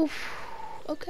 Oof. Okay.